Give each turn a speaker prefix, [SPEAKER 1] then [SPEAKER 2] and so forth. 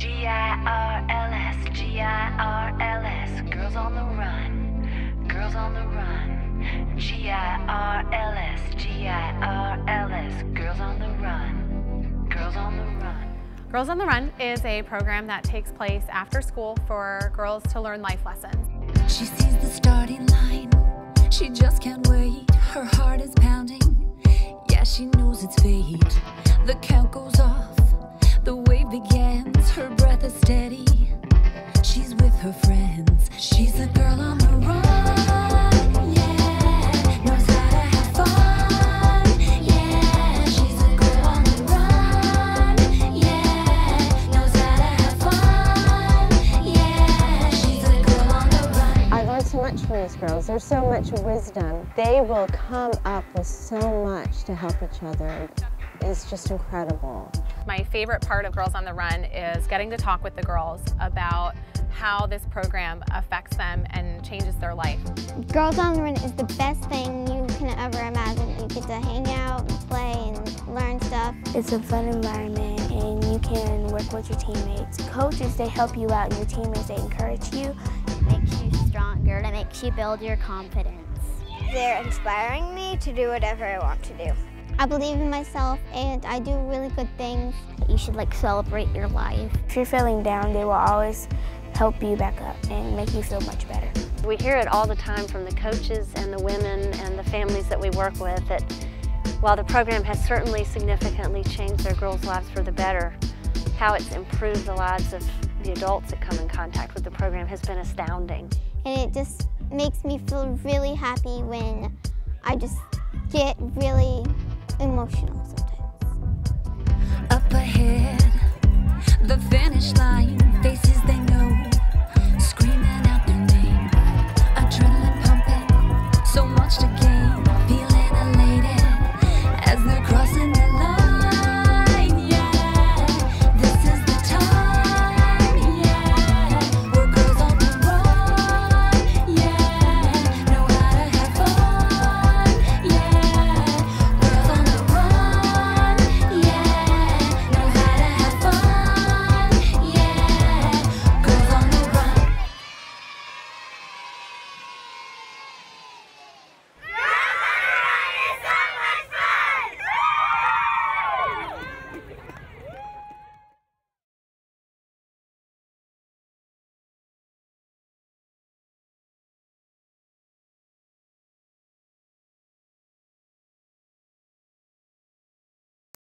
[SPEAKER 1] G-I-R-L-S, G-I-R-L-S, girls on the run, girls on the run.
[SPEAKER 2] G-I-R-L-S, G-I-R-L-S, girls on the run, girls on the run. Girls on the Run
[SPEAKER 3] is a program that takes place after school for girls to learn life lessons.
[SPEAKER 4] She sees the starting line. She just can't wait. Her heart is pounding. Yeah, she knows it's fate. The count goes off.
[SPEAKER 5] Learned so much from these girls. There's so much wisdom. They will come up with so much to help each other. It's just incredible.
[SPEAKER 3] My favorite part of Girls on the Run is getting to talk with the girls about how this program affects them and changes their life.
[SPEAKER 6] Girls on the Run is the best thing you can ever imagine. You get to hang out, and play, and learn stuff.
[SPEAKER 7] It's a fun environment and you can work with your teammates. Coaches, they help you out and your teammates, they encourage you.
[SPEAKER 6] It makes you stronger. It makes you build your confidence.
[SPEAKER 7] They're inspiring me to do whatever I want to do.
[SPEAKER 6] I believe in myself and I do really good things. You should like celebrate your life.
[SPEAKER 7] If you're feeling down, they will always help you back up and make you feel much better.
[SPEAKER 8] We hear it all the time from the coaches and the women and the families that we work with that while the program has certainly significantly changed their girls' lives for the better, how it's improved the lives of the adults that come in contact with the program has been astounding.
[SPEAKER 6] And it just makes me feel really happy when I just get really emotional sometimes.
[SPEAKER 4] Up ahead, the finish line.